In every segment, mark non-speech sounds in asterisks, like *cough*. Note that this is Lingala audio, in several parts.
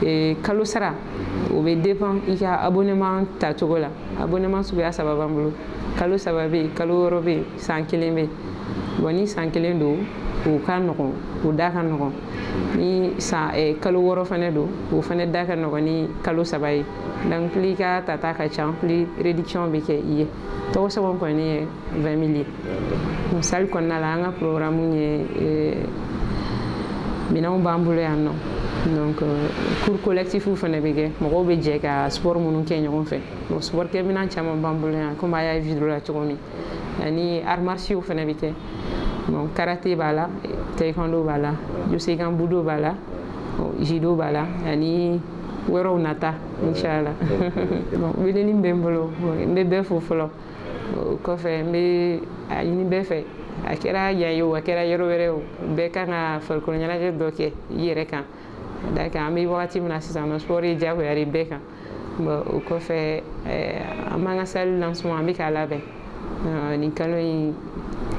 E, kalo sara o bɛ dépend i ka abonnement tacogo la abonnement suguya saba b'an bolo kalo saba bɛ yen kalo wɔɔrɔ bɛ yen san kelen bɛ yen bon ni san kelen don o ka nɔgɔn o da ka nɔgɔn ni san eh, kalo wɔɔrɔ fana don o fana da ka nɔgɔn ni kalo saba ye donc pli ka tata ka ca pli réduction bɛ kɛ i ye tɔgɔ sɛbɛn kɔni ye vingt mille ye misali kɔnɔna la an ka programme ye eh, minɛnw b'an bolo yan nɔ donc euh, cours collectif fɛnɛ bɛ kɛ mɔgɔw bɛ jɛ ka sport minnu kɛ ɲɔgɔn fɛ bon sportkɛ minan caman b'an bolo yan komi a y'a vidéo la cogo min ani art martiaux fɛnɛ bɛ kɛ bon karate b'a la taekwondo b'a la josegan budo b'a la jido b'a la ani wɛrɛw nata inchallah *laughs* bon weleli bɛ n bolo n bɛ bɛɛ fo fɔlɔ o kɔfɛ n bɛ a ɲini bɛɛ fɛ a kɛra yan ye o a kɛra yɔrɔ wɛrɛ o bɛɛ kan ka farikolo ɲɛnajɛ dɔ kɛ i yɛrɛ kan da kan an bɛ wagati min na sisan nɔ sport ye diyagoya de bɛɛ kan bon o kɔfɛ an b'an ka sali lancement an bɛ k'a labɛn nin kalo in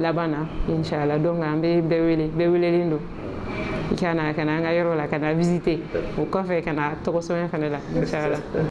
laban na inshallah donc an bɛ bɛɛ wele bɛɛ welelen don i ka na ka na an ka yɔrɔ la ka na visiter o kɔfɛ ka na tɔgɔ sɛbɛn fana la inshallah